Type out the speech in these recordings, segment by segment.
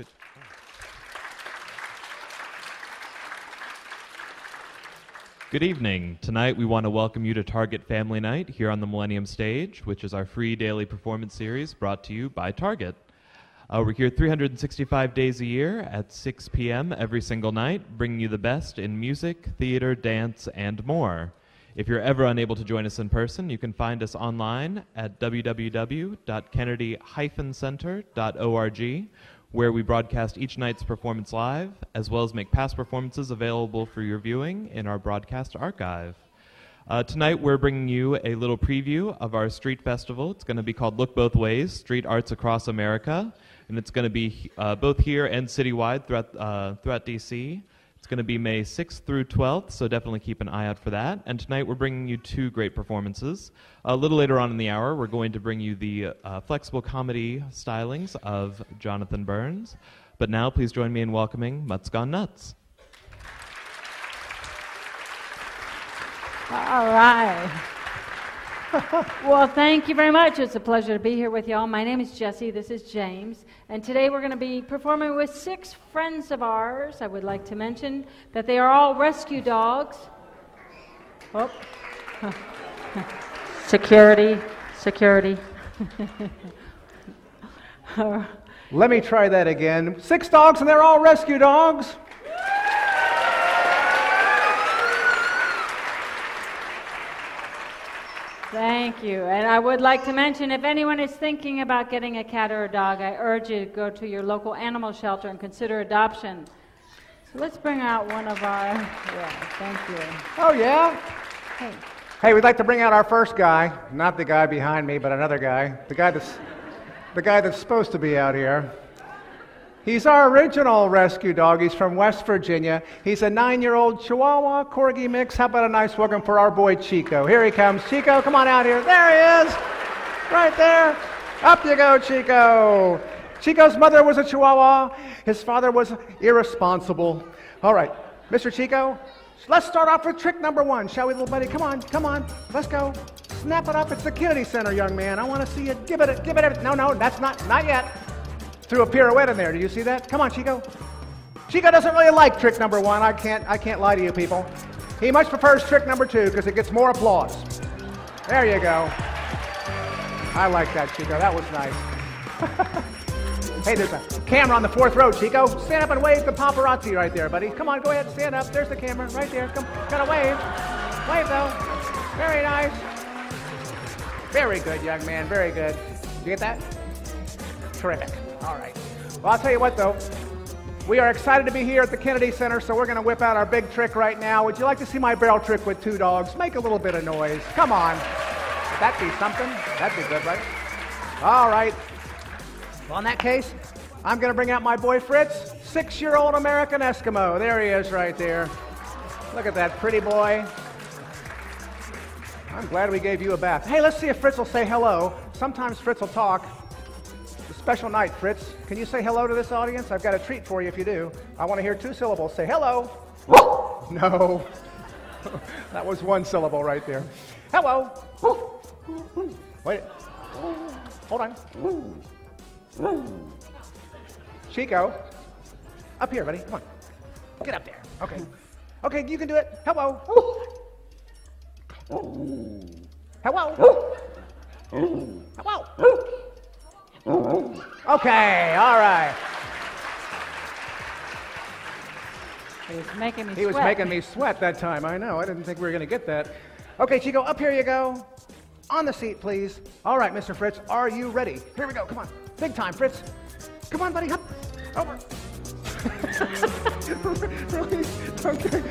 Good. Good evening. Tonight we want to welcome you to Target Family Night here on the Millennium Stage, which is our free daily performance series brought to you by Target. Uh, we're here 365 days a year at 6 p.m. every single night, bringing you the best in music, theater, dance, and more. If you're ever unable to join us in person, you can find us online at www.kennedy-center.org, where we broadcast each night's performance live, as well as make past performances available for your viewing in our broadcast archive. Uh, tonight, we're bringing you a little preview of our street festival. It's going to be called Look Both Ways Street Arts Across America, and it's going to be uh, both here and citywide throughout, uh, throughout DC. It's going to be May 6th through 12th, so definitely keep an eye out for that. And tonight we're bringing you two great performances. A little later on in the hour, we're going to bring you the uh, flexible comedy stylings of Jonathan Burns. But now, please join me in welcoming Mutts Gone Nuts. All right. well, thank you very much. It's a pleasure to be here with y'all. My name is Jesse. This is James. And today we're going to be performing with six friends of ours. I would like to mention that they are all rescue dogs. Oh. security, security. Let me try that again. Six dogs, and they're all rescue dogs. Thank you. And I would like to mention if anyone is thinking about getting a cat or a dog, I urge you to go to your local animal shelter and consider adoption. So let's bring out one of our. Yeah, thank you. Oh, yeah? Hey. Hey, we'd like to bring out our first guy. Not the guy behind me, but another guy. The guy that's, the guy that's supposed to be out here. He's our original rescue dog. He's from West Virginia. He's a nine year old Chihuahua Corgi mix. How about a nice welcome for our boy Chico? Here he comes. Chico, come on out here. There he is. Right there. Up you go, Chico. Chico's mother was a Chihuahua. His father was irresponsible. All right, Mr. Chico, let's start off with trick number one, shall we, little buddy? Come on, come on. Let's go. Snap it up. It's the Kennedy Center, young man. I want to see you. Give it, give it. No, no, that's not, not yet threw a pirouette in there. Do you see that? Come on, Chico. Chico doesn't really like trick number one. I can't, I can't lie to you people. He much prefers trick number two because it gets more applause. There you go. I like that, Chico. That was nice. hey, there's a camera on the fourth row, Chico. Stand up and wave the paparazzi right there, buddy. Come on, go ahead, stand up. There's the camera right there. Come, gotta wave. Wave though. Very nice. Very good, young man. Very good. Did you get that? Terrific. All right. Well, I'll tell you what, though. We are excited to be here at the Kennedy Center, so we're going to whip out our big trick right now. Would you like to see my barrel trick with two dogs? Make a little bit of noise. Come on. Would that be something? That'd be good, right? All right. Well, in that case, I'm going to bring out my boy Fritz, six year old American Eskimo. There he is right there. Look at that pretty boy. I'm glad we gave you a bath. Hey, let's see if Fritz will say hello. Sometimes Fritz will talk special night, Fritz. Can you say hello to this audience? I've got a treat for you if you do. I want to hear two syllables. Say hello. no. that was one syllable right there. Hello. Wait. Hold on. Chico. Up here, buddy. Come on. Get up there. Okay. Okay, you can do it. Hello. Hello. Hello. Okay, all right. He was making me He sweat. was making me sweat that time. I know. I didn't think we were going to get that. Okay, Chico, up here you go. On the seat, please. All right, Mr. Fritz, are you ready? Here we go. Come on. Big time, Fritz. Come on, buddy. Hop. Over. really? Okay.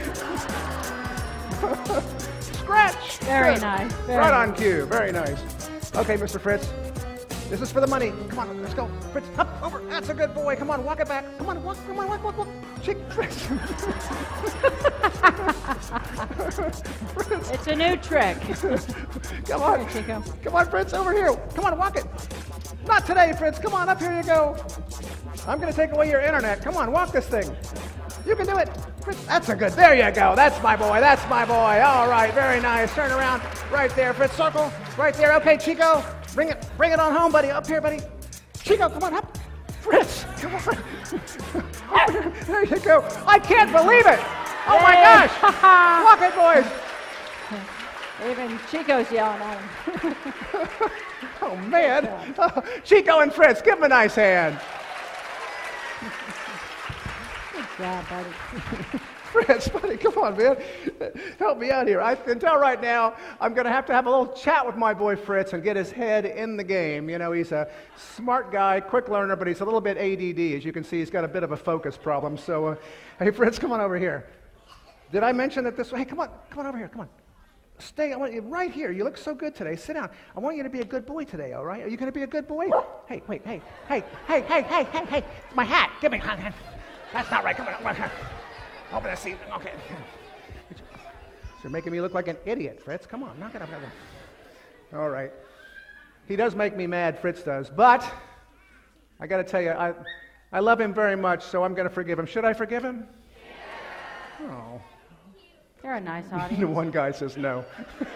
Scratch. Very Good. nice. Very right nice. on cue. Very nice. Okay, Mr. Fritz. This is for the money. Come on, let's go. Fritz, up, over. That's a good boy. Come on, walk it back. Come on, walk, come on, walk, walk, walk. Chick, Fritz. It's a new trick. Come on. Chico. Come on, Fritz, over here. Come on, walk it. Not today, Fritz. Come on, up here you go. I'm going to take away your internet. Come on, walk this thing. You can do it. Fritz, that's a good. There you go. That's my boy. That's my boy. All right, very nice. Turn around. Right there, Fritz. Circle. Right there. Okay, Chico. Bring it. On home, buddy. Up here, buddy. Chico, come on up. Fritz, come on. Oh, there you go. I can't believe it. Oh my gosh. Walk it, boys. Even Chico's yelling at him. Oh man. Chico and Fritz, give them a nice hand. Good job, buddy. Fritz, buddy, come on, man. Help me out here. I can tell right now I'm going to have to have a little chat with my boy Fritz and get his head in the game. You know, he's a smart guy, quick learner, but he's a little bit ADD. As you can see, he's got a bit of a focus problem. So, uh, hey, Fritz, come on over here. Did I mention that this? Way? Hey, come on, come on over here. Come on. Stay. I want you right here. You look so good today. Sit down. I want you to be a good boy today. All right? Are you going to be a good boy? Hey, wait, hey, hey, hey, hey, hey, hey, hey! My hat. Give me. That's not right. Come on. Open the seat. Okay. You're making me look like an idiot, Fritz. Come on, knock it up. All right. He does make me mad, Fritz does. But I got to tell you, I, I love him very much, so I'm going to forgive him. Should I forgive him? Yeah. Oh. They're a nice audience. One guy says no.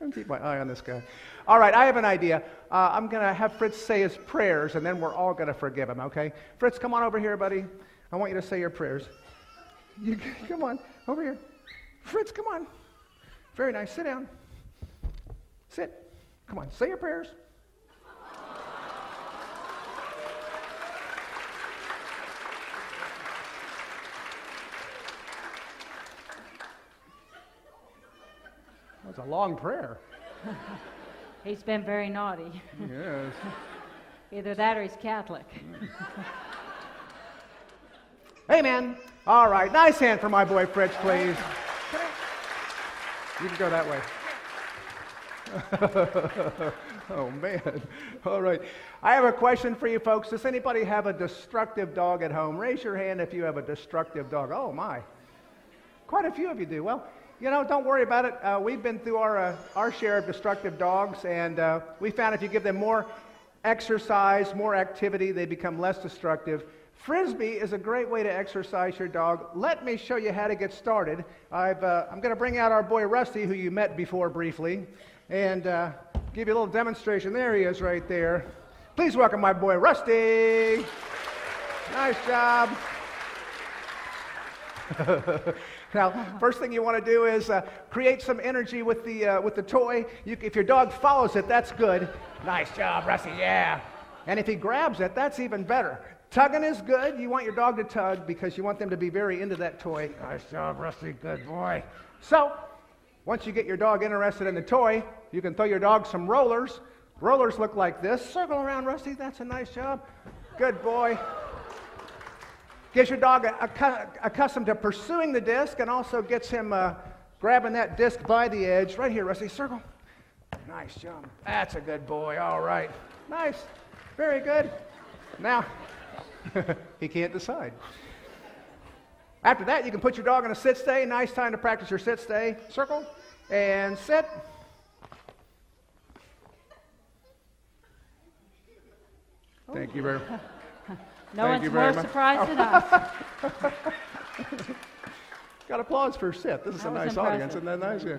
I'll keep my eye on this guy. All right, I have an idea. Uh, I'm going to have Fritz say his prayers, and then we're all going to forgive him, okay? Fritz, come on over here, buddy. I want you to say your prayers. You, come on, over here. Fritz, come on. Very nice. Sit down. Sit. Come on, say your prayers. That's a long prayer. He's been very naughty. Yes. Either that or he's Catholic. Amen. All right. Nice hand for my boy Fritz, please. You can go that way. oh, man. All right. I have a question for you folks. Does anybody have a destructive dog at home? Raise your hand if you have a destructive dog. Oh, my. Quite a few of you do. Well, you know, don't worry about it. Uh, we've been through our, uh, our share of destructive dogs, and uh, we found if you give them more exercise, more activity, they become less destructive. Frisbee is a great way to exercise your dog. Let me show you how to get started. i am uh, going to bring out our boy Rusty, who you met before briefly, and uh, give you a little demonstration. There he is right there. Please welcome my boy Rusty. Nice job. now, first thing you want to do is uh, create some energy with the, uh, with the toy. You, if your dog follows it, that's good. Nice job, Rusty, yeah. And if he grabs it, that's even better. Tugging is good. You want your dog to tug because you want them to be very into that toy. Nice job, Rusty. Good boy. So, once you get your dog interested in the toy, you can throw your dog some rollers. Rollers look like this. Circle around, Rusty. That's a nice job. Good boy. Gives your dog accustomed to pursuing the disc and also gets him uh, grabbing that disc by the edge. Right here, Rusty. Circle. Nice jump. That's a good boy. All right. Nice. Very good. Now, he can't decide. After that, you can put your dog in a sit stay. Nice time to practice your sit stay. Circle and sit. Thank you very much. No Thank one's more surprised than us. Got applause for sit. This is that a nice audience. Isn't that nice? Yeah.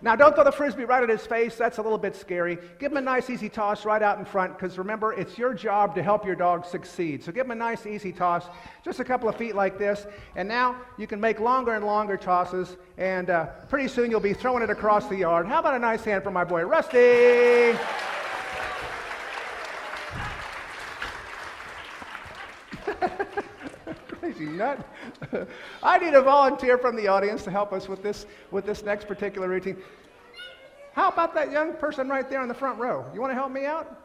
Now, don't throw the frisbee right at his face. That's a little bit scary. Give him a nice, easy toss right out in front because remember, it's your job to help your dog succeed. So give him a nice, easy toss, just a couple of feet like this. And now you can make longer and longer tosses, and uh, pretty soon you'll be throwing it across the yard. How about a nice hand for my boy Rusty? Crazy nut. I need a volunteer from the audience to help us with this, with this next particular routine. How about that young person right there in the front row? You want to help me out?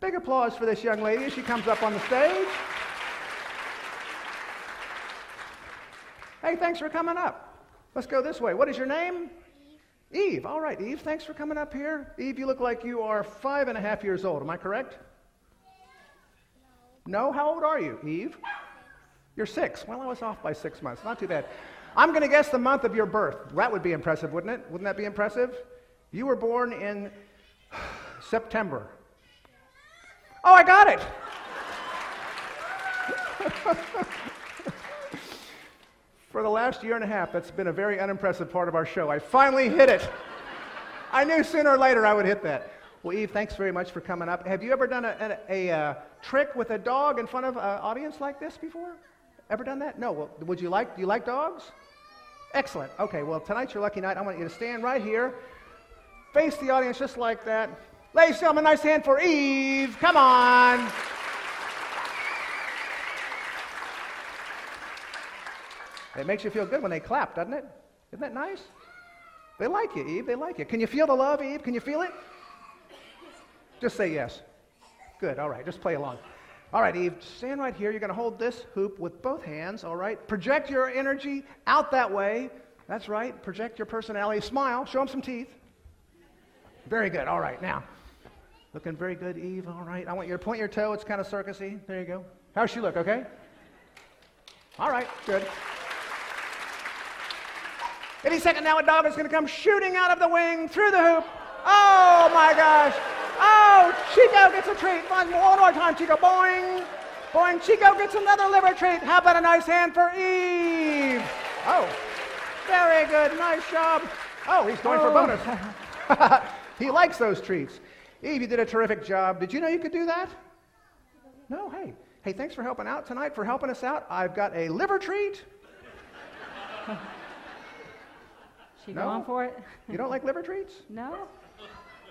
Big applause for this young lady as she comes up on the stage. Hey, thanks for coming up. Let's go this way. What is your name? Eve. All right, Eve, thanks for coming up here. Eve, you look like you are five and a half years old. Am I correct? No? How old are you, Eve? You're six. Well, I was off by six months. Not too bad. I'm going to guess the month of your birth. That would be impressive, wouldn't it? Wouldn't that be impressive? You were born in September. Oh, I got it! For the last year and a half, that's been a very unimpressive part of our show. I finally hit it. I knew sooner or later I would hit that. Well, Eve, thanks very much for coming up. Have you ever done a, a, a, uh, trick with a dog in front of an audience like this before? Ever done that? No. Well, would you like? Do you like dogs? Excellent. Okay. Well, tonight's your lucky night. I want you to stand right here, face the audience just like that. Ladies and gentlemen, nice hand for Eve. Come on. It makes you feel good when they clap, doesn't it? Isn't that nice? They like you, Eve. They like you. Can you feel the love, Eve? Can you feel it? Just say yes. Good. All right. Just play along. All right, Eve, stand right here. You're going to hold this hoop with both hands, all right? Project your energy out that way. That's right. Project your personality. Smile. Show them some teeth. Very good. All right. Now, looking very good, Eve. All right. I want you to point your toe. It's kind of circusy. There you go. How's she look? Okay? All right. Good. Any second now, a dog is going to come shooting out of the wing through the hoop. Oh, my gosh. Oh, Chico gets a treat. One more, more time, Chico. Boing. Boing. Chico gets another liver treat. How about a nice hand for Eve? Oh, very good. Nice job. Oh, he's going oh. for bonus. he likes those treats. Eve, you did a terrific job. Did you know you could do that? No, hey. Hey, thanks for helping out tonight, for helping us out. I've got a liver treat. She no? going for it? you don't like liver treats? No.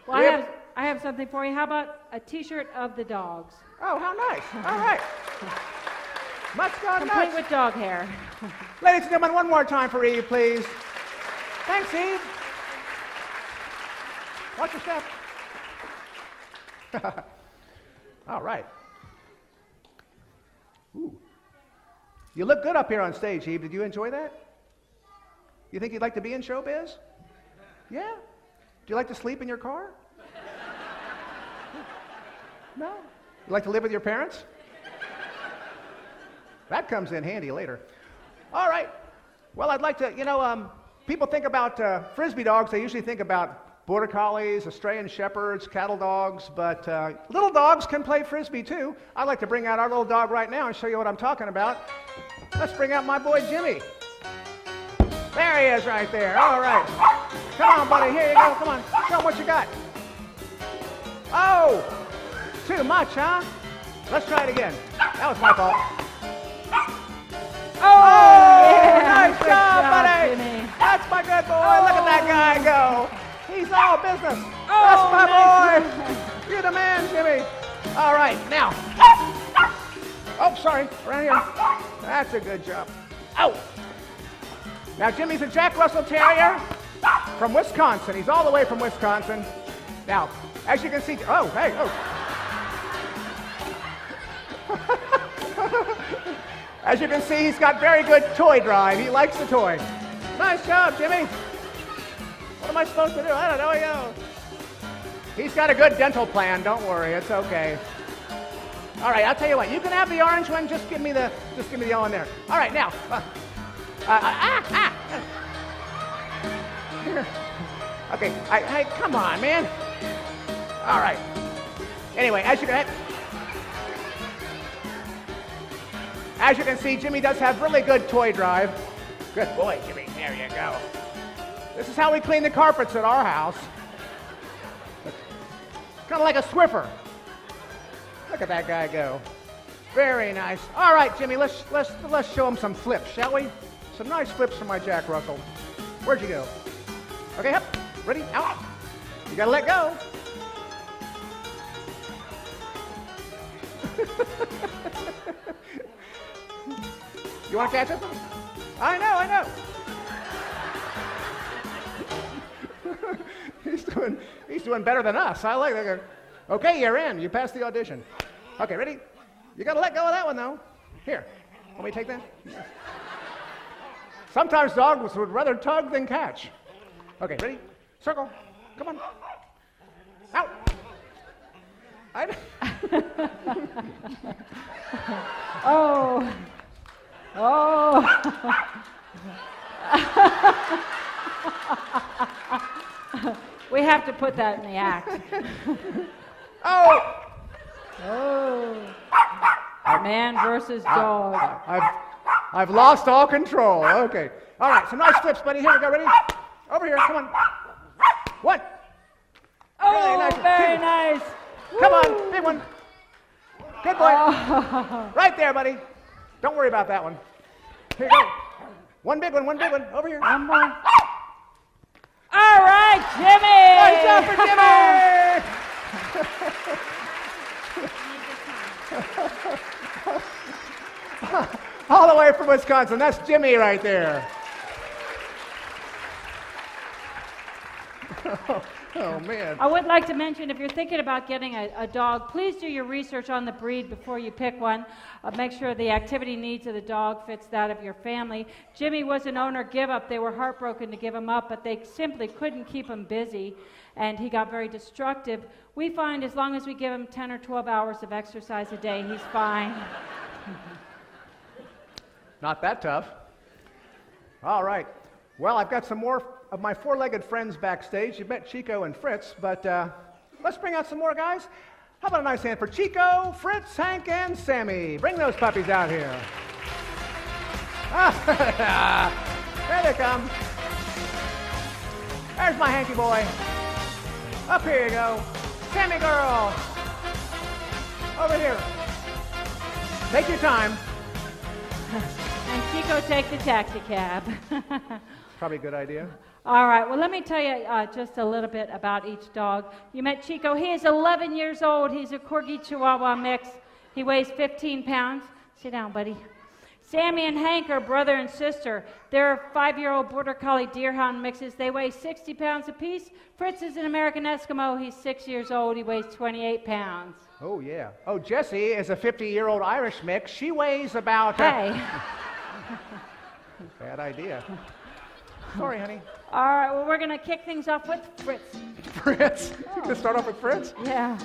Well, I have, I have something for you. How about a T-shirt of the dogs? Oh, how nice! All right. Mutts Gone Complete nuts. with dog hair. Ladies and gentlemen, one more time for Eve, please. Thanks, Eve. Watch your step. All right. Ooh. You look good up here on stage, Eve. Did you enjoy that? You think you'd like to be in showbiz? Yeah? Do you like to sleep in your car? No? You like to live with your parents? That comes in handy later. All right. Well, I'd like to, you know, um, people think about uh, frisbee dogs, they usually think about border collies, Australian shepherds, cattle dogs, but uh, little dogs can play frisbee too. I'd like to bring out our little dog right now and show you what I'm talking about. Let's bring out my boy Jimmy. There he is right there. All right. Come on, buddy. Here you go. Come on. Show him what you got. Oh, too much, huh? Let's try it again. That was my fault. Oh, oh yeah. nice job, buddy. Jimmy. That's my good boy. Oh. Look at that guy go. He's all business. Oh, That's my nice boy. You're the man, Jimmy. All right, now. Oh, sorry. Around here. That's a good job. Oh. Now, Jimmy's a Jack Russell Terrier from Wisconsin. He's all the way from Wisconsin. Now, as you can see, oh, hey, oh. as you can see, he's got very good toy drive. He likes the toy. Nice job, Jimmy. What am I supposed to do? I don't know. Know. He's got a good dental plan. Don't worry. It's okay. All right, I'll tell you what. You can have the orange one. Just give me the, just give me the yellow one there. All right, now. Uh, uh, ah, ah. Okay, I, hey, come on, man. All right. Anyway, as you can, as you can see, Jimmy does have really good toy drive. Good boy, Jimmy. There you go. This is how we clean the carpets at our house. Kind of like a Swiffer. Look at that guy go. Very nice. All right, Jimmy, let's let's let's show him some flips, shall we? Some nice flips from my Jack Russell. Where'd you go? Okay, up. Ready? Out. You gotta let go. you want to catch us? I know, I know. he's doing he's doing better than us. I like that. Okay, you're in. You passed the audition. Okay, ready? You gotta let go of that one though. Here. Let me take that? Sometimes dogs would rather tug than catch. Okay, ready? Circle. Come on. Out. I... oh. Oh. we have to put that in the act. oh. Oh. Man versus dog. I've, I've lost all control. Okay. All right, some nice flips, buddy. Here we go. Ready? Over here. Come on. One. Oh, really nice. very nice. Come on, big one. Good boy. Oh. Right there, buddy. Don't worry about that one. Here you go. One big one, one big one. Over here. One more. All right, Jimmy. Nice job for Jimmy. All the way from Wisconsin. That's Jimmy right there. Oh, man. I would like to mention if you're thinking about getting a, a dog, please do your research on the breed before you pick one. Uh, make sure the activity needs of the dog fits that of your family. Jimmy was an owner give up. They were heartbroken to give him up, but they simply couldn't keep him busy, and he got very destructive. We find as long as we give him 10 or 12 hours of exercise a day, he's fine. Not that tough. All right. Well, I've got some more of my four legged friends backstage. You've met Chico and Fritz, but uh, let's bring out some more guys. How about a nice hand for Chico, Fritz, Hank, and Sammy? Bring those puppies out here. there they come. There's my hanky boy. Up here you go. Sammy girl. Over here. Take your time. And Chico take the taxi cab. Probably a good idea. All right, well, let me tell you uh, just a little bit about each dog. You met Chico. He is 11 years old. He's a Corgi Chihuahua mix. He weighs 15 pounds. Sit down, buddy. Sammy and Hank are brother and sister. They're five year old Border Collie Deerhound mixes. They weigh 60 pounds apiece. Fritz is an American Eskimo. He's six years old. He weighs 28 pounds. Oh, yeah. Oh, Jessie is a 50 year old Irish mix. She weighs about. Uh... Hey. Bad idea. Sorry, honey. All right, well, we're going to kick things off with Fritz. Fritz? Oh. You going to start off with Fritz? Yeah.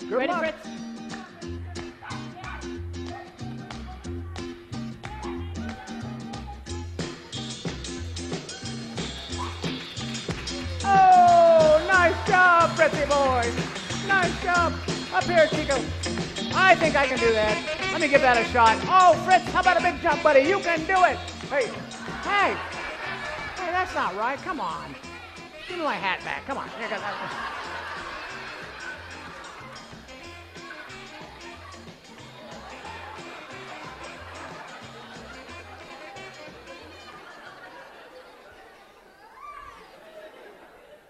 Good Ready, luck. Fritz? Oh, nice job, Fritzy boy. Nice job. Up here, Chico. I think I can do that. Let me give that a shot. Oh, Fritz, how about a big jump, buddy? You can do it. Hey, hey, hey, that's not right. Come on. Give me my hat back. Come on. Here, go.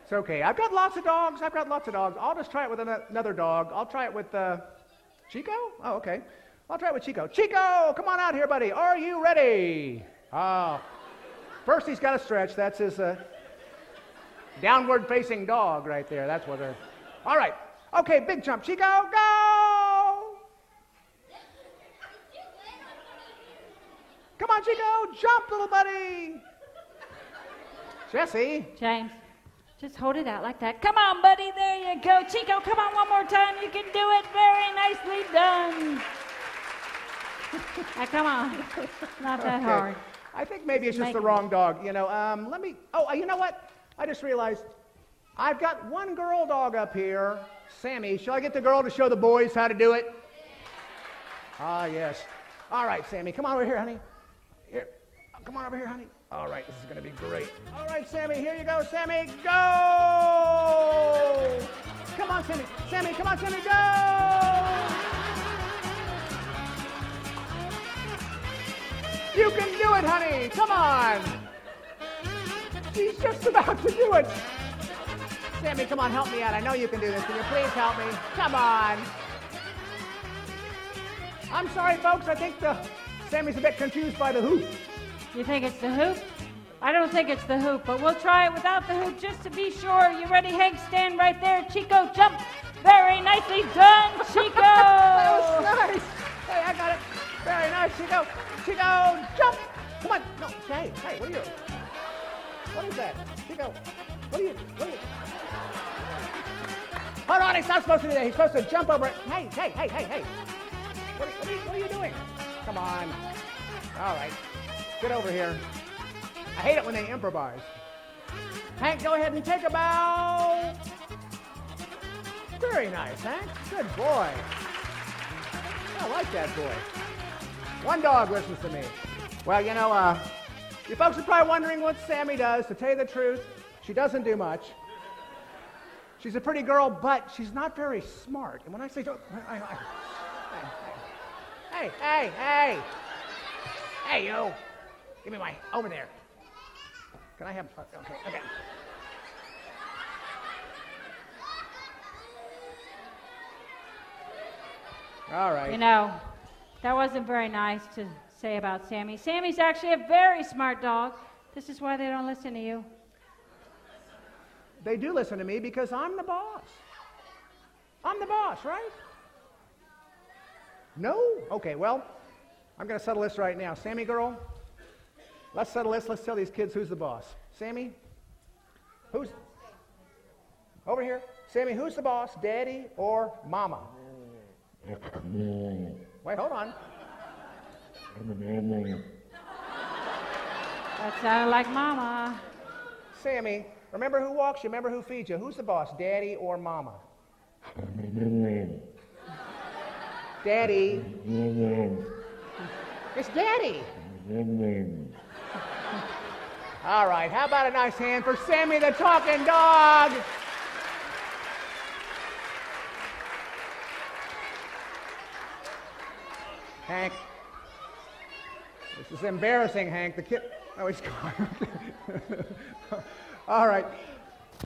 It's okay. I've got lots of dogs. I've got lots of dogs. I'll just try it with another dog. I'll try it with uh, Chico? Oh, okay. I'll try it with Chico. Chico, come on out here, buddy. Are you ready? Oh. First, he's got to stretch. That's his uh, downward facing dog right there. That's what they're. All right. Okay, big jump. Chico, go! Come on, Chico. Jump, little buddy. Jesse. James. Just hold it out like that. Come on, buddy. There you go. Chico, come on one more time. You can do it. Very nicely done. now, come on. Not that Okay. hard. I think maybe it's just the wrong dog. You know, um, let me. Oh, uh, you know what? I just realized I've got one girl dog up here, Sammy. Shall I get the girl to show the boys how to do it? Ah, yes. All right, Sammy. Come on over here, honey. Here. Come on over here, honey. All right, this is going to be great. All right, Sammy. Here you go, Sammy. Go! Come on, Sammy. Sammy, come on, Sammy. Go! You can do it, honey. Come on. She's just about to do it. Sammy, come on, help me out. I know you can do this. Can you please help me? Come on. I'm sorry, folks. I think the Sammy's a bit confused by the hoop. You think it's the hoop? I don't think it's the hoop, but we'll try it without the hoop just to be sure. You ready, Hank? Stand right there. Chico, jump. Very nicely done, Chico. that was nice. Hey, I got it. Very nice. Chico. Chico, jump. Come on. No, hey, hey, what are you? What is that? Chico, what are you? What are you? Hold on, he's not supposed to do that. He's supposed to jump over it. Hey, hey, hey, hey, hey. What, what, are, you, what are you doing? Come on. All right. Get over here. I hate it when they improvise. Hank, go ahead and take a bow. Very nice, Hank. Good boy. I like that boy. One dog listens to me. Well, you know, uh, you folks are probably wondering what Sammy does. To tell you the truth, she doesn't do much. She's a pretty girl, but she's not very smart. And when I say, don't, I, I, hey, hey, hey, hey, you, give me my, over there. Can I have, okay, okay. All right. You know, that wasn't very nice to say about Sammy. Sammy's actually a very smart dog. This is why they don't listen to you. They do listen to me because I'm the boss. I'm the boss, right? No? Okay, well, I'm going to settle this right now. Sammy girl, let's settle this. Let's tell these kids who's the boss. Sammy, who's over here? Sammy, who's the boss, daddy or mama? Wait, hold on. I'm a dad man. That sounded like Mama. Sammy, remember who walks you, remember who feeds you. Who's the boss, daddy or mama? daddy. It's daddy. All right, how about a nice hand for Sammy the talking dog? Hank. This is embarrassing, Hank. The kid. Oh, he's gone. All right.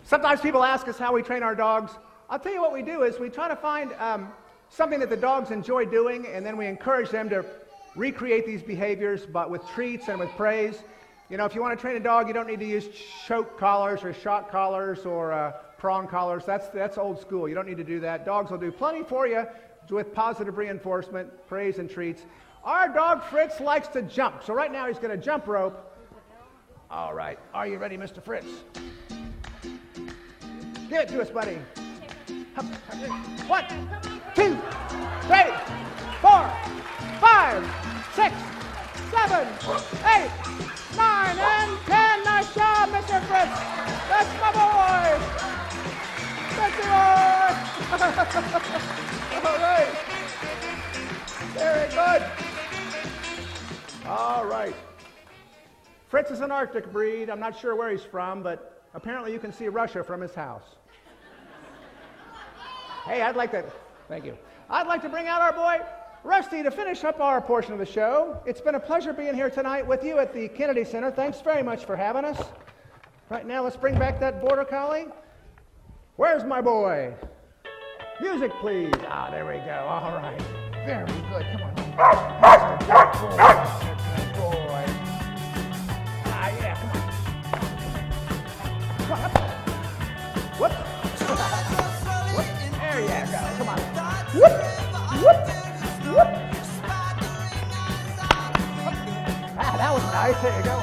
Sometimes people ask us how we train our dogs. I'll tell you what we do is we try to find um, something that the dogs enjoy doing, and then we encourage them to recreate these behaviors, but with treats and with praise. You know, if you want to train a dog, you don't need to use choke collars or shock collars or uh, prong collars. That's, that's old school. You don't need to do that. Dogs will do plenty for you with positive reinforcement, praise, and treats. Our dog Fritz likes to jump. So right now he's going to jump rope. All right. Are you ready, Mr. Fritz? Give it to us, buddy. One, two, three, four, five, six, seven, eight, nine, and ten. Nice job, Mr. Fritz. That's my boy. All right. Very good. All right. Fritz is an Arctic breed. I'm not sure where he's from, but apparently you can see Russia from his house. Hey, I'd like to, thank you. I'd like to bring out our boy, Rusty, to finish up our portion of the show. It's been a pleasure being here tonight with you at the Kennedy Center. Thanks very much for having us. Right now, let's bring back that Border Collie. Where's my boy? Music, please. Ah, there we go. All right. Very good. Come on. Mr. Good boy. Mr. Good boy. Ah, yeah. Come on. Come on. Whoop. Whoop. There you go. Come on. Whoop. Whoop. Whoop. Ah, that was nice. There you go.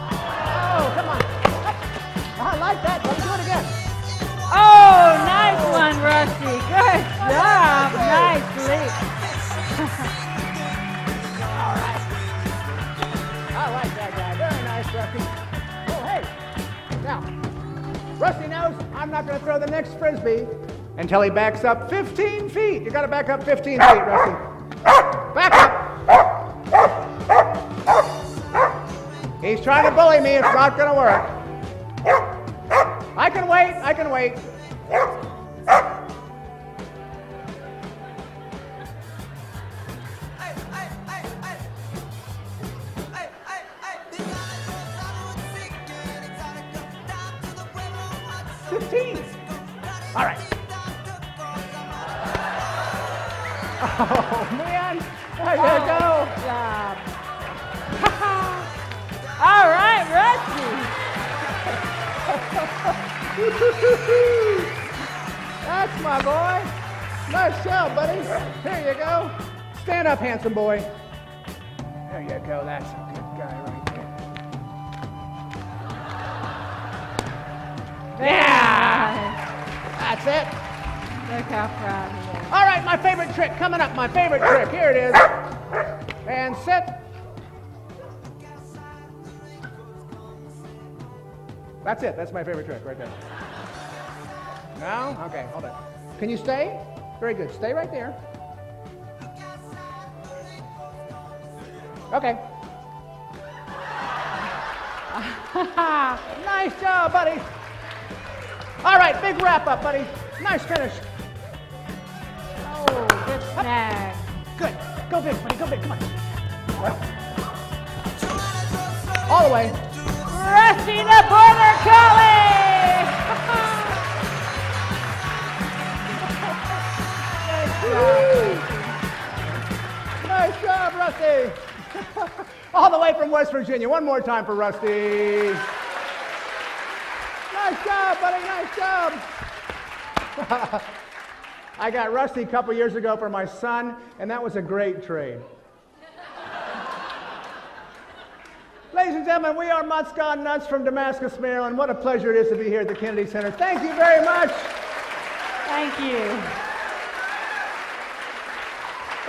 Oh, come on. Up. I like that. Let's do it again. Oh, nice one, Rusty. Good job. Nice leap. I like that guy. Very nice, Rusty. Oh, hey. Now, Rusty knows I'm not going to throw the next frisbee until he backs up 15 feet. You got to back up 15 feet, Rusty. Back up. He's trying to bully me. It's not going to work. I can wait. Handsome boy. There you go. That's a good guy right there. Yeah. That's it. Look how proud he is. All right, my favorite trick coming up. My favorite trick. Here it is. And sit. That's it. That's my favorite trick right there. No? Okay, hold on. Can you stay? Very good. Stay right there. Okay. nice job, buddy. All right, big wrap up, buddy. Nice finish. Oh, good snag. Good. Go big, buddy. Go big. Come on. All the way. Rusty the Border Collie! Nice job, Rusty. All the way from West Virginia. One more time for Rusty. Nice job, buddy. Nice job. I got Rusty a couple years ago for my son, and that was a great trade. Ladies and gentlemen, we are Mutts Gone Nuts from Damascus, Maryland. What a pleasure it is to be here at the Kennedy Center. Thank you very much. Thank you.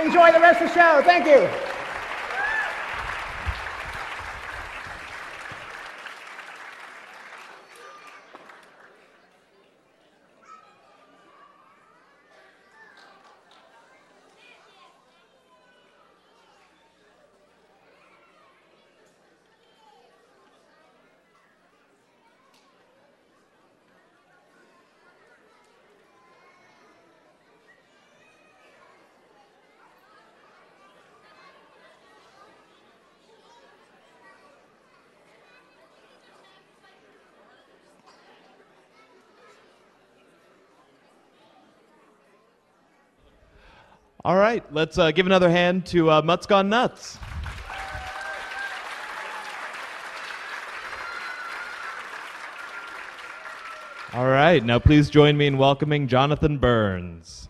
Enjoy the rest of the show. Thank you. All right, let's uh, give another hand to uh, Mutts Gone Nuts. All right, now please join me in welcoming Jonathan Burns.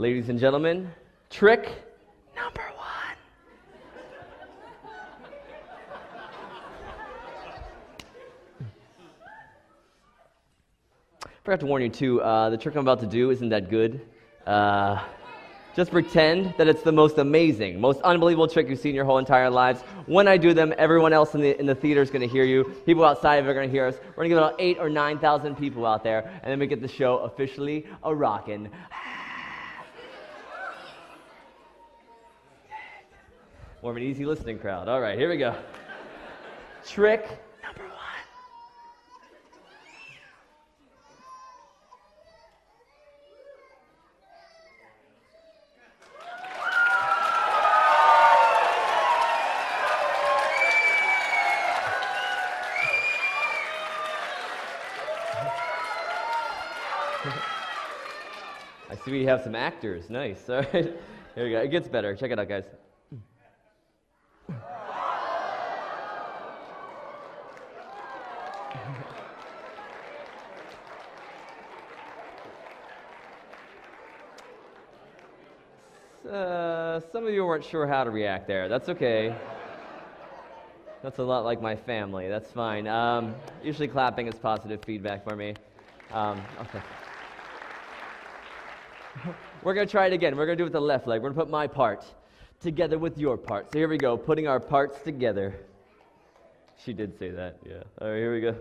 Ladies and gentlemen, trick number one. I forgot to warn you too, uh, the trick I'm about to do isn't that good. Uh, just pretend that it's the most amazing, most unbelievable trick you've seen your whole entire lives. When I do them, everyone else in the, in the theater is going to hear you. People outside are going to hear us. We're going to get about eight or 9,000 people out there, and then we get the show officially a rockin'. Of an easy listening crowd. All right, here we go. Trick number one. I see we have some actors. Nice. All right. Here we go. It gets better. Check it out, guys. Uh, some of you weren't sure how to react there. That's okay. That's a lot like my family. That's fine. Um, usually, clapping is positive feedback for me. Um, okay. We're going to try it again. We're going to do it with the left leg. We're going to put my part together with your part. So here we go, putting our parts together. She did say that, yeah. All right, here we go.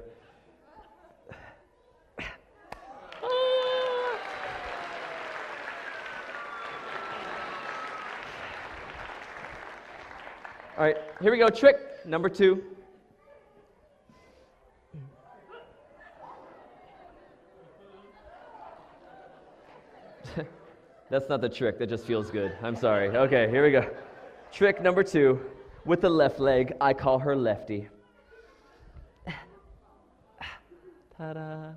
All right, here we go. Trick number two. That's not the trick, that just feels good. I'm sorry. Okay, here we go. Trick number two. With the left leg, I call her lefty. Ta da.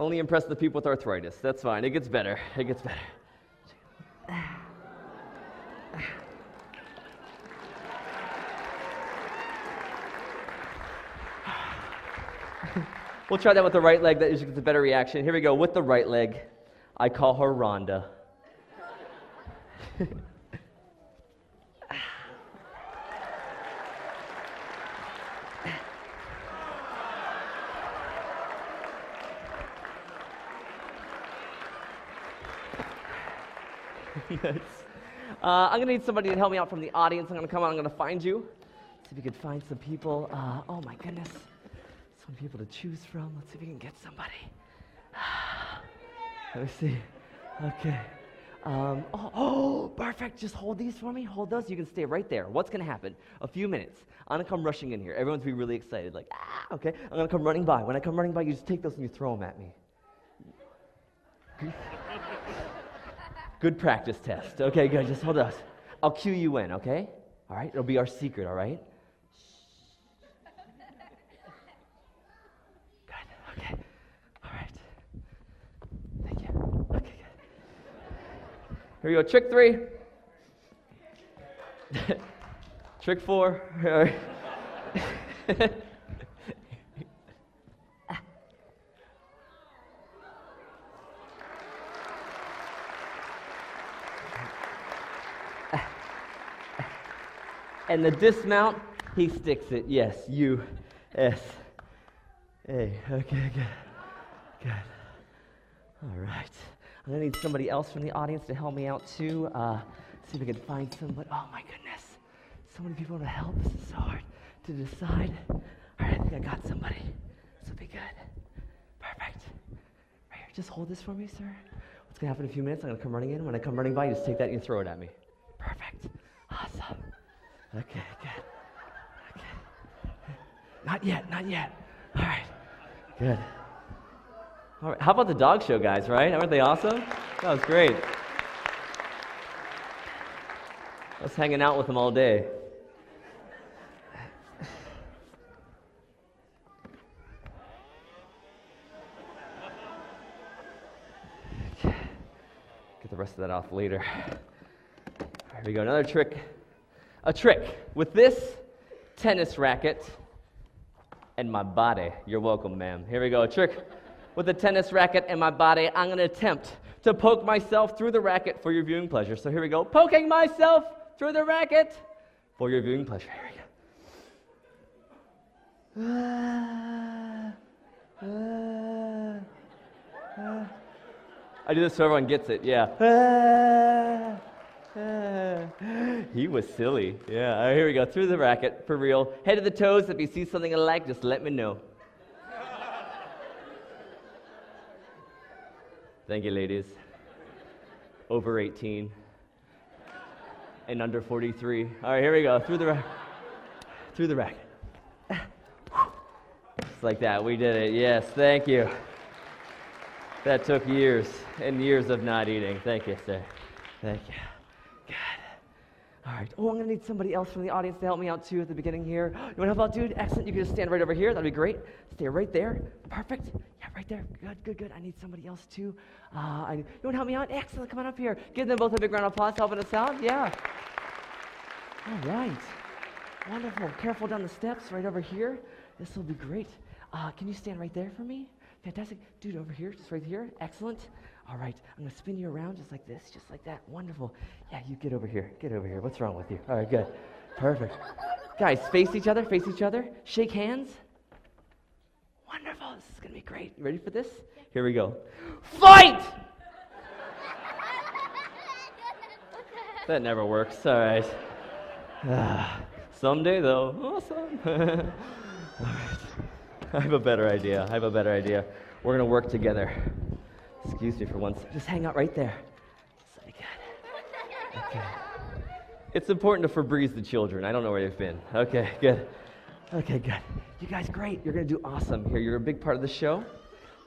Only impress the people with arthritis. That's fine. It gets better. It gets better. We'll try that with the right leg. That usually gets a better reaction. Here we go. With the right leg, I call her Rhonda. yes. Uh, I'm going to need somebody to help me out from the audience. I'm going to come out. I'm going to find you. See if we could find some people. Uh, oh, my goodness. Some people to choose from. Let's see if we can get somebody. Let me see. Okay. Um, oh, oh, perfect. Just hold these for me. Hold those. You can stay right there. What's going to happen? A few minutes. I'm going to come rushing in here. Everyone's going to be really excited. Like, ah, okay. I'm going to come running by. When I come running by, you just take those and you throw them at me. Good practice test. Okay, good. Just hold us. I'll cue you in, okay? All right? It'll be our secret, all right? Good. Okay. All right. Thank you. Okay, good. Here we go. Trick three. Trick four. All right. and the dismount, he sticks it. Yes, U S A. Okay, good. Good. All right. I'm going to need somebody else from the audience to help me out too. Uh, see if we can find somebody. Oh my goodness. So many people want to help. This is so hard to decide. All right, I think I got somebody. This will be good. Perfect. Right here. Just hold this for me, sir. What's going to happen in a few minutes? I'm going to come running in. When I come running by, you just take that and you throw it at me. Perfect. Awesome. Okay, good. Okay. Not yet, not yet. All right, good. All right, how about the dog show guys, right? Aren't they awesome? That was great. I was hanging out with them all day. Get the rest of that off later. Here we go, another trick a trick with this tennis racket and my body. You're welcome, ma'am. Here we go. A trick with a tennis racket and my body. I'm going to attempt to poke myself through the racket for your viewing pleasure. So here we go. Poking myself through the racket for your viewing pleasure. Here we go. I do this so everyone gets it. Yeah. he was silly. Yeah, here we go. Through the racket, for real. Head to the toes. If you see something I like, just let me know. Thank you, ladies. Over 18 and under 43. All right, here we go. Through the racket. Through the racket. Just like that. We did it. Yes, thank you. That took years and years of not eating. Thank you, sir. Thank you. All right. Oh, I'm going to need somebody else from the audience to help me out too at the beginning here. You want to help out, dude? Excellent. You can just stand right over here. That'd be great. Stay right there. Perfect. Yeah, right there. Good, good, good. I need somebody else too. Uh, I, you want to help me out? Excellent. Come on up here. Give them both a big round of applause helping us out. Yeah. All right. Wonderful. Careful down the steps right over here. This will be great. Uh, can you stand right there for me? Fantastic. Dude, over here, just right here. Excellent. All right, I'm to spin you around just like this, just like that. Wonderful. Yeah, you get over here. Get over here. What's wrong with you? All right, good. Perfect. Guys, face each other, face each other. Shake hands. Wonderful. This is going to be great. You ready for this? Here we go. Fight! that never works. All right. Ah, someday, though. Awesome. All right. I have a better idea. I have a better idea. We're going to work together. Excuse me for once. Just hang out right there. good. Okay. It's important to Febreze the children. I don't know where they've been. Okay, good. Okay, good. You guys, great. You're going to do awesome here. You're a big part of the show.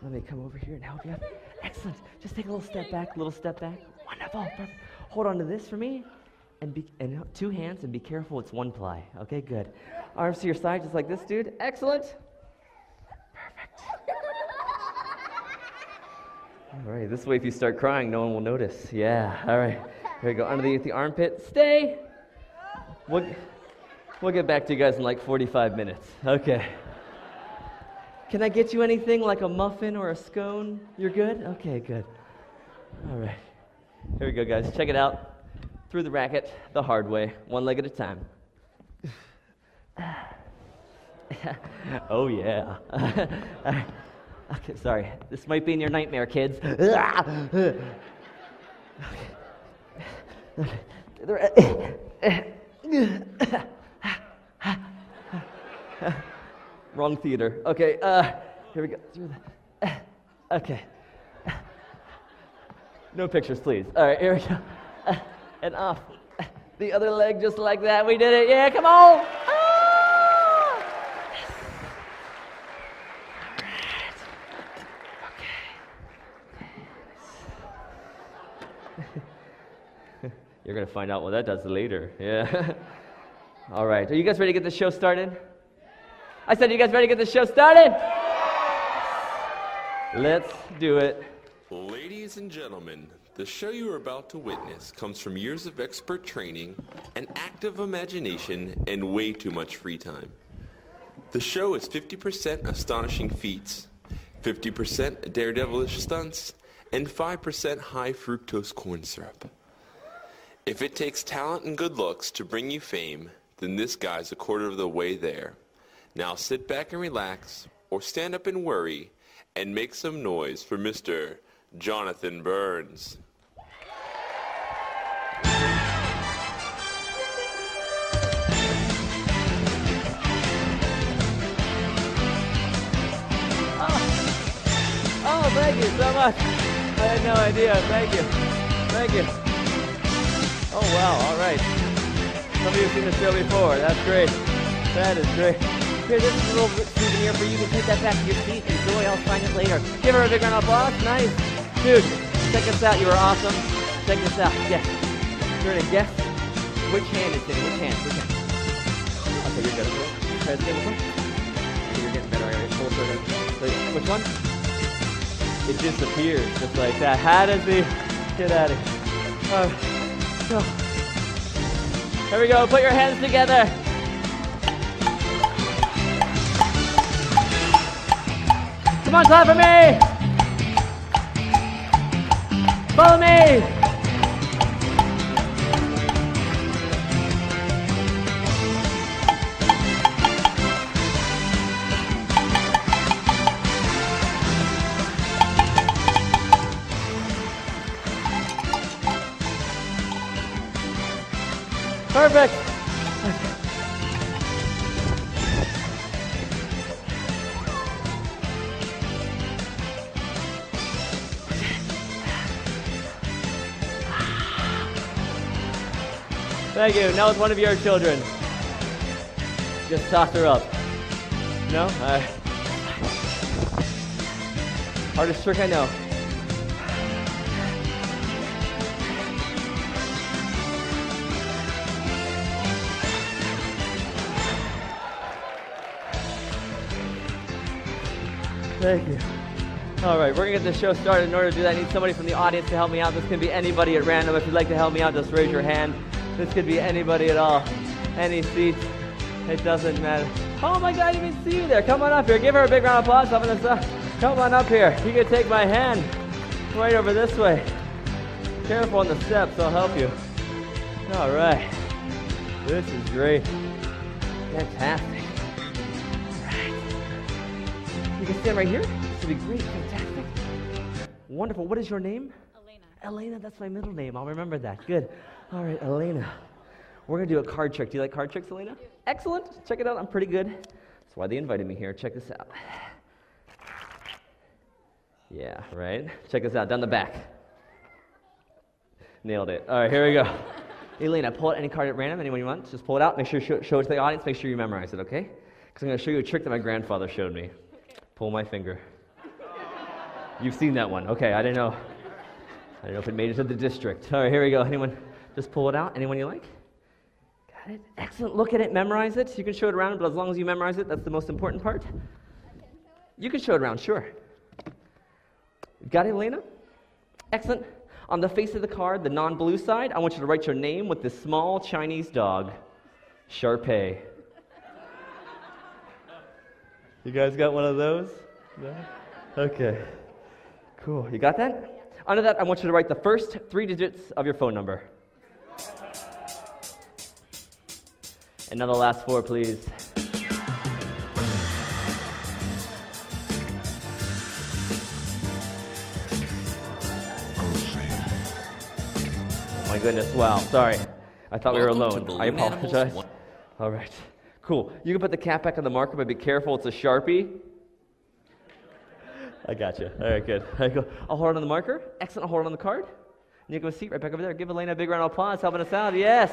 Let me come over here and help you. out. Excellent. Just take a little step back, a little step back. Wonderful. Perfect. Hold on to this for me. And, be, and two hands and be careful. It's one ply. Okay, good. Arms to your side, just like this, dude. Excellent. All right, this way if you start crying, no one will notice. Yeah, all right. Here we go, underneath the armpit. Stay. We'll, we'll get back to you guys in like 45 minutes. Okay. Can I get you anything like a muffin or a scone? You're good? Okay, good. All right. Here we go, guys. Check it out. Through the racket, the hard way, one leg at a time. oh, yeah. okay, sorry. This might be in your nightmare, kids. Wrong theater. Okay, uh, here we go. Okay. No pictures, please. All right, here we go. And off. The other leg, just like that. We did it. Yeah, come on. Ah! You're going to find out what that does later. Yeah. All right. Are you guys ready to get the show started? I said, you guys ready to get the show started? Let's do it. Ladies and gentlemen, the show you are about to witness comes from years of expert training, an active imagination, and way too much free time. The show is 50% astonishing feats, 50% daredevilish stunts, and 5% high fructose corn syrup. If it takes talent and good looks to bring you fame, then this guy's a quarter of the way there. Now sit back and relax, or stand up and worry, and make some noise for Mr. Jonathan Burns. Oh, oh, thank you so much. I had no idea. Thank you. Thank you. Oh, wow. All right. Some of you have seen the show before. That's great. That is great. Here, this is a little souvenir for you. You can take that back to your seat. Enjoy. I'll sign it later. Give her a big round of applause. Nice. Dude, check us out. You were awesome. Check this out. Guess. You're going to guess which hand is in Which hand? Which hand? Okay, you're good. Try this again. Okay, you're getting better. Which one? It disappears just like that. How does he get out of here? Uh, Here we go. Put your hands together. Come on, clap for me. Follow me. Thank you. Now it's one of your children. Just toss her up. No? All right. Hardest trick I know. Thank you. All right, we're gonna get this show started. In order to do that, I need somebody from the audience to help me out. This can be anybody at random. If you'd like to help me out, just raise your hand. This could be anybody at all. Any seat. It doesn't matter. Oh my God, I didn't even see you there. Come on up here. Give her a big round of applause. Up in the. Uh, come on up here. You can take my hand right over this way. Careful on the steps. I'll help you. All right. This is great. Fantastic. All right. You can stand right here. This would be great. Fantastic. Wonderful. What is your name? Elena. Elena, that's my middle name. I'll remember that. Good. All right, Elena. We're going to do a card trick. Do you like card tricks, Elena? Excellent. Check it out. I'm pretty good. That's why they invited me here. Check this out. Yeah, right? Check this out. Down the back. Nailed it. All right, here we go. Elena, pull out any card at random. Anyone you want? Just pull it out. Make sure you show, show it to the audience. Make sure you memorize it, okay? Because I'm going to show you a trick that my grandfather showed me. Pull my finger. You've seen that one. Okay, I didn't know. I don't know if it made it to the district. All right, here we go. Anyone? Just pull it out. Anyone you like? Got it. Excellent. Look at it. Memorize it. You can show it around, but as long as you memorize it, that's the most important part. You can show it around, sure. Got it, Elena? Excellent. On the face of the card, the non blue side, I want you to write your name with this small Chinese dog, Sharpei. You guys got one of those? No? Okay. Cool. You got that? Under that, I want you to write the first three digits of your phone number. And now the last four, please. Oh my goodness, wow, sorry. I thought we were alone. I Balloon Animals apologize. All right. Cool. You can put the cap back on the marker, but be careful, it's a Sharpie. I got you. All right, good. All right, go. I'll hold it on the marker. Excellent. I'll hold it on the card. You can a seat right back over there. Give Elena a big round of applause, helping us out. Yes.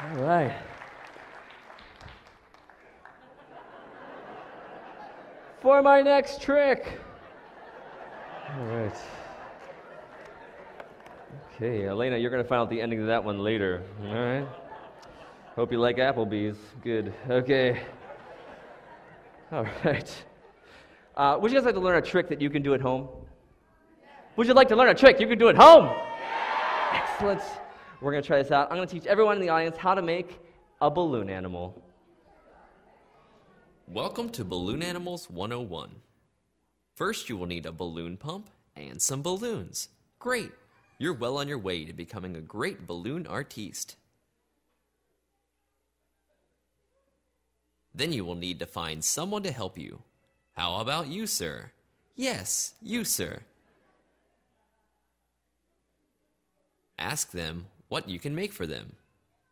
All right. For my next trick. All right. Okay, Elena, you're going to find out the ending of that one later. All right. Hope you like Applebee's. Good. Okay. All right. Uh, would you guys like to learn a trick that you can do at home? Would you like to learn a trick you can do at home? Excellent. We're going to try this out. I'm going to teach everyone in the audience how to make a balloon animal. Welcome to Balloon Animals 101. First, you will need a balloon pump and some balloons. Great! You're well on your way to becoming a great balloon artiste. Then you will need to find someone to help you. How about you, sir? Yes, you, sir. Ask them what you can make for them.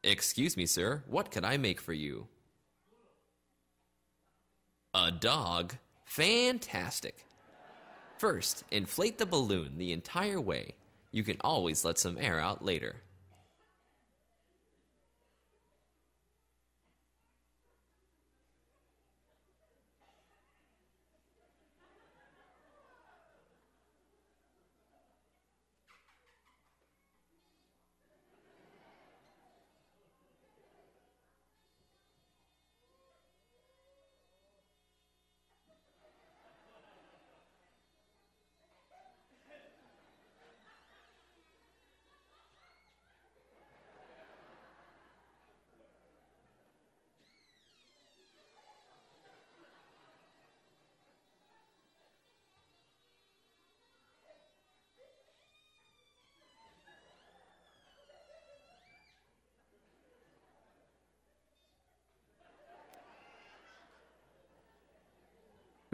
Excuse me, sir, what could I make for you? A dog? Fantastic. First, inflate the balloon the entire way. You can always let some air out later.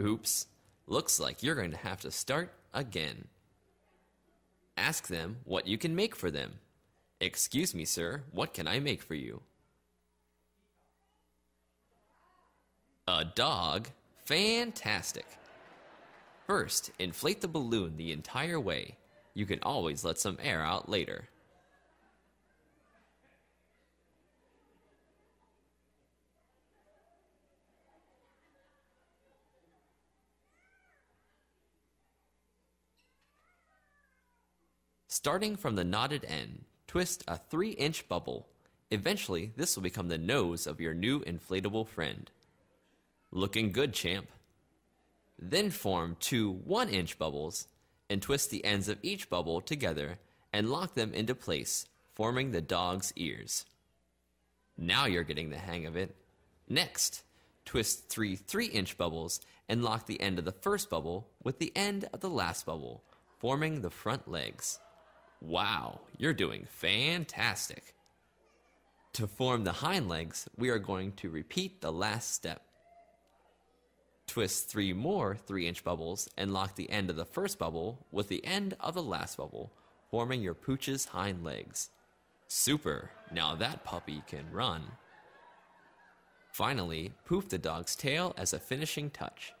Oops, looks like you're going to have to start again. Ask them what you can make for them. Excuse me, sir, what can I make for you? A dog? Fantastic. First, inflate the balloon the entire way. You can always let some air out later. Starting from the knotted end, twist a 3 inch bubble. Eventually, this will become the nose of your new inflatable friend. Looking good, champ. Then form two 1 inch bubbles and twist the ends of each bubble together and lock them into place, forming the dog's ears. Now you're getting the hang of it. Next, twist three 3 inch bubbles and lock the end of the first bubble with the end of the last bubble, forming the front legs. Wow, you're doing fantastic. To form the hind legs, we are going to repeat the last step. Twist three more 3 inch bubbles and lock the end of the first bubble with the end of the last bubble, forming your pooch's hind legs. Super, now that puppy can run. Finally, poof the dog's tail as a finishing touch.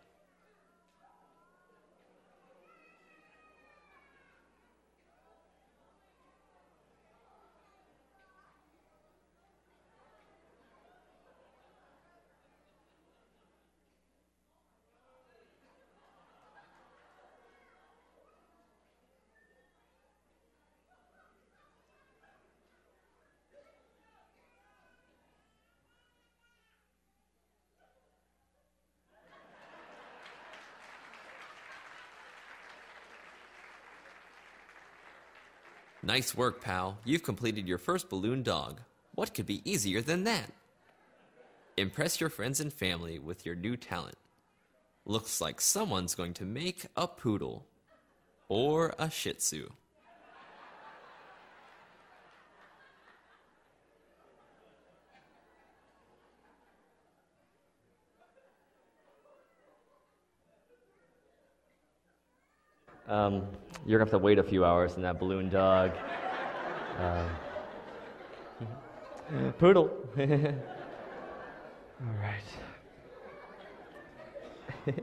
Nice work, pal. You've completed your first balloon dog. What could be easier than that? Impress your friends and family with your new talent. Looks like someone's going to make a poodle or a shih tzu. Um, you're gonna have to wait a few hours in that balloon dog. Um, poodle. All right.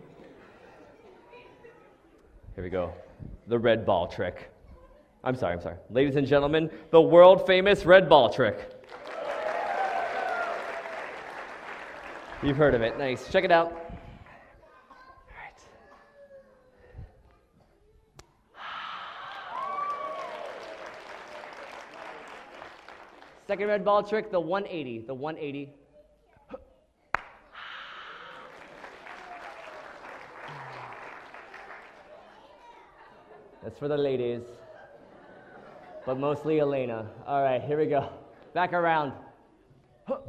Here we go. The red ball trick. I'm sorry, I'm sorry. Ladies and gentlemen, the world famous red ball trick. You've heard of it. Nice. Check it out. Second red ball trick, the 180. The 180. That's for the ladies, but mostly Elena. All right, here we go. Back around. Okay,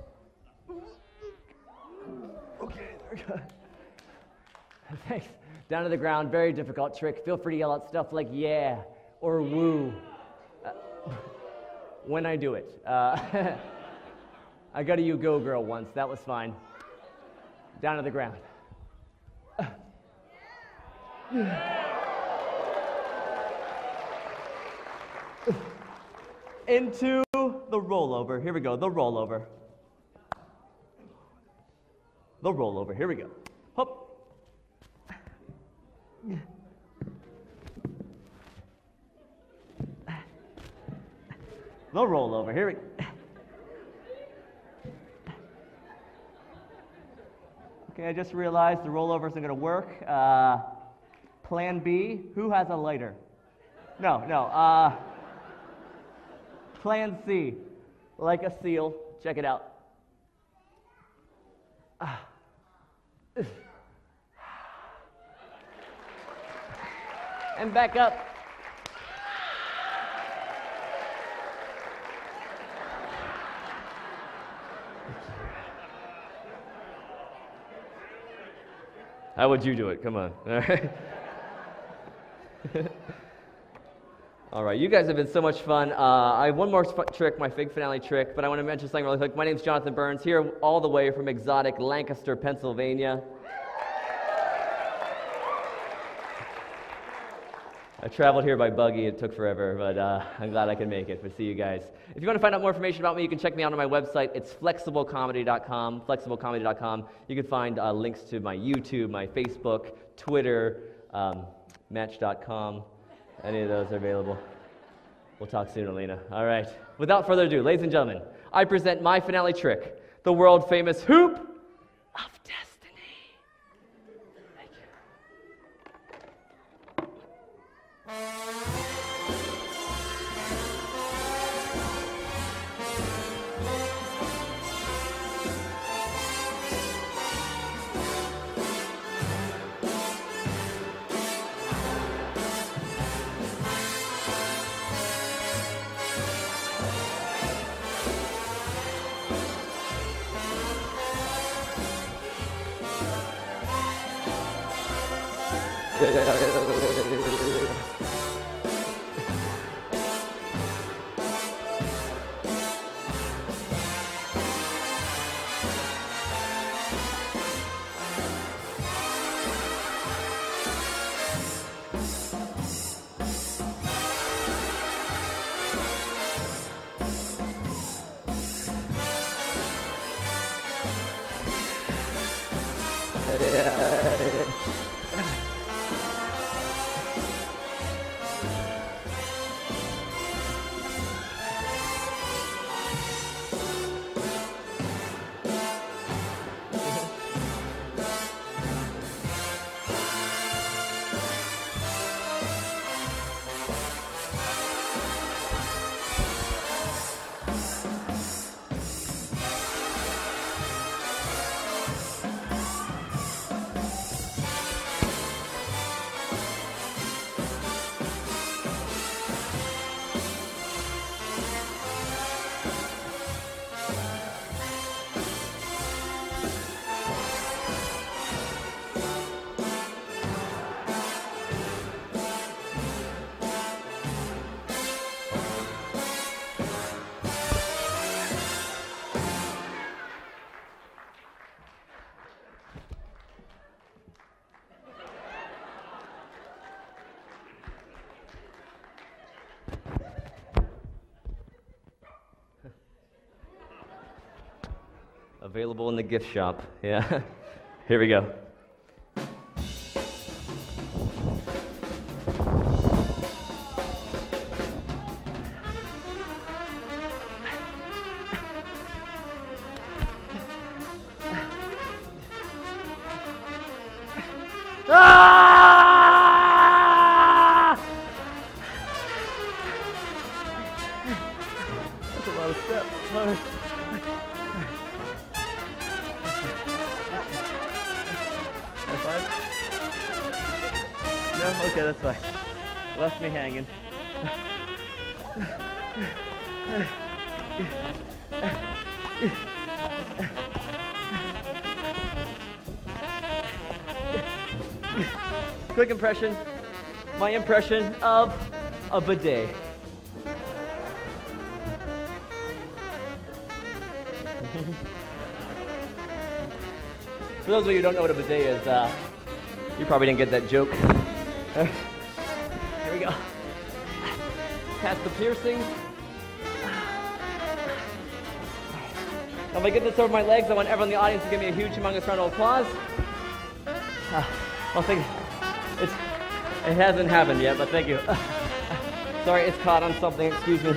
there we go. Thanks. Down to the ground, very difficult trick. Feel free to yell out stuff like yeah or woo when I do it. Uh, I got a you go girl once, that was fine. Down to the ground. Into the rollover. Here we go, the rollover. The rollover. Here we go. Hop. The rollover. Here we Okay, I just realized the rollover isn't going to work. Uh, plan B, who has a lighter? No, no. Uh, plan C, like a seal. Check it out. Ah. And back up. How would you do it? Come on. All right. All right, you guys have been so much fun. Uh, I have one more trick, my fig finale trick, but I want to mention something really quick. My name's Jonathan Burns, here all the way from exotic Lancaster, Pennsylvania. I traveled here by buggy. It took forever, but uh, I'm glad I could make it. But see you guys. If you want to find out more information about me, you can check me out on my website. It's flexiblecomedy.com. Flexiblecomedy.com. You can find uh, links to my YouTube, my Facebook, Twitter, um, Match.com. Any of those are available. We'll talk soon, Elena. All right. Without further ado, ladies and gentlemen, I present my finale trick, the world famous hoop of destiny. Available in the gift shop. Yeah. Here we go. My impression of a bidet. For those of you who don't know what a bidet is, uh, you probably didn't get that joke. Here we go. Past the piercings. Now, if I get this over my legs, I want everyone in the audience to give me a huge, humongous round of applause. Uh, well, thank It's, it hasn't happened yet, but thank you. sorry, it's caught on something. Excuse me.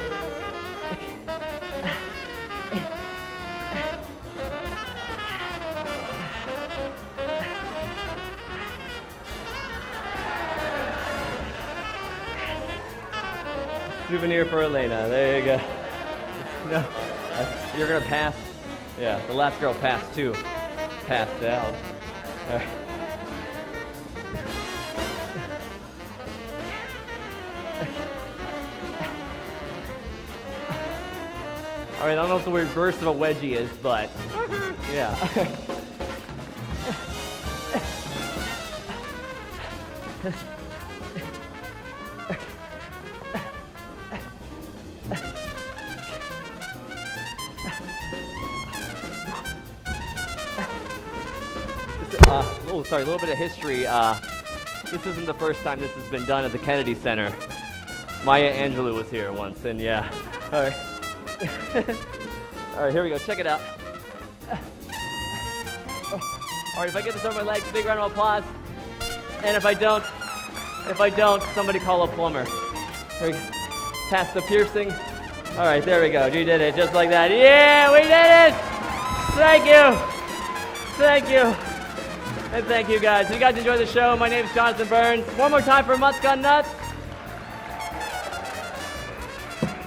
Souvenir for Elena. There you go. No, uh, you're gonna pass. Yeah, the last girl passed too. Passed out. All right, I don't know if the reverse of a wedgie is, but yeah. Uh, oh, sorry, a little bit of history. Uh, this isn't the first time this has been done at the Kennedy Center. Maya Angelou was here once, and yeah. All right. All right, here we go. Check it out. All right, if I get this over my legs, big round of applause. And if I don't, if I don't, somebody call a plumber. Here the piercing. All right, there we go. You did it just like that. Yeah, we did it! Thank you. Thank you. And thank you guys. If you guys enjoyed the show, my name is Jonathan Burns. One more time for Mutts Gone Nuts.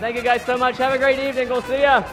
Thank you guys so much. Have a great evening. We'll see ya.